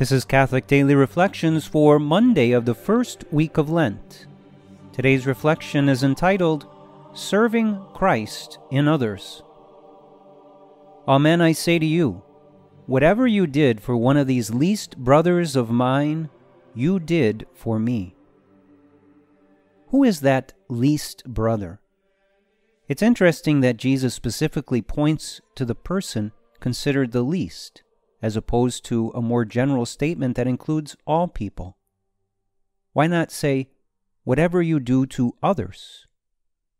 This is Catholic Daily Reflections for Monday of the first week of Lent. Today's reflection is entitled Serving Christ in Others. Amen, I say to you, whatever you did for one of these least brothers of mine, you did for me. Who is that least brother? It's interesting that Jesus specifically points to the person considered the least, as opposed to a more general statement that includes all people. Why not say, whatever you do to others?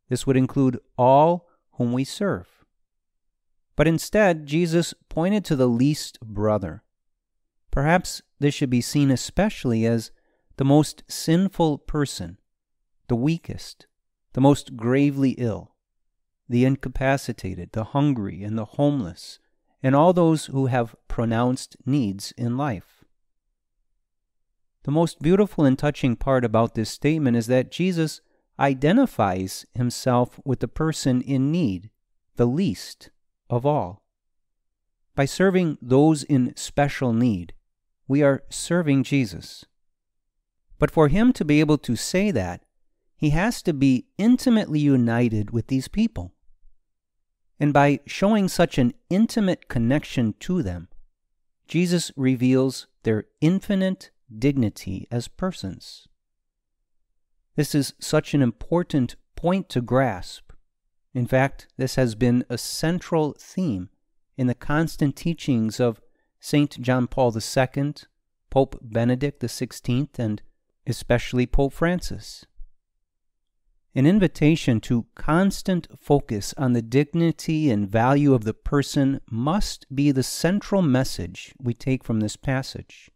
This would include all whom we serve. But instead, Jesus pointed to the least brother. Perhaps this should be seen especially as the most sinful person, the weakest, the most gravely ill, the incapacitated, the hungry, and the homeless, and all those who have pronounced needs in life. The most beautiful and touching part about this statement is that Jesus identifies himself with the person in need, the least of all. By serving those in special need, we are serving Jesus. But for him to be able to say that, he has to be intimately united with these people. And by showing such an intimate connection to them, Jesus reveals their infinite dignity as persons. This is such an important point to grasp. In fact, this has been a central theme in the constant teachings of St. John Paul II, Pope Benedict XVI, and especially Pope Francis. An invitation to constant focus on the dignity and value of the person must be the central message we take from this passage.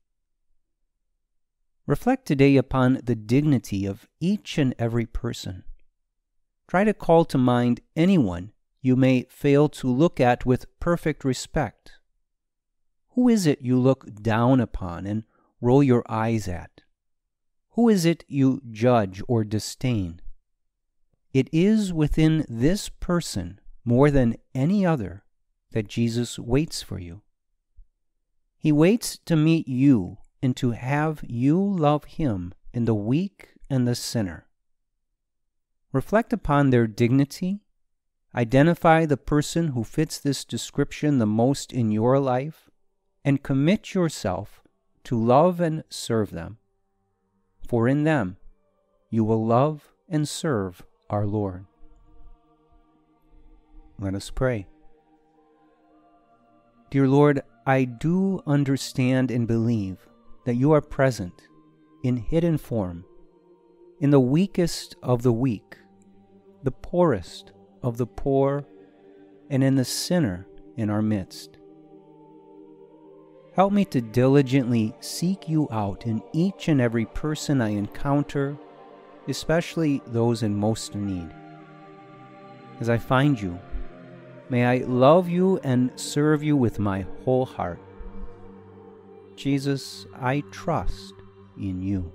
Reflect today upon the dignity of each and every person. Try to call to mind anyone you may fail to look at with perfect respect. Who is it you look down upon and roll your eyes at? Who is it you judge or disdain? It is within this person more than any other that Jesus waits for you. He waits to meet you and to have you love him in the weak and the sinner. Reflect upon their dignity. Identify the person who fits this description the most in your life and commit yourself to love and serve them. For in them you will love and serve our Lord. Let us pray. Dear Lord, I do understand and believe that you are present in hidden form, in the weakest of the weak, the poorest of the poor, and in the sinner in our midst. Help me to diligently seek you out in each and every person I encounter especially those in most need. As I find you, may I love you and serve you with my whole heart. Jesus, I trust in you.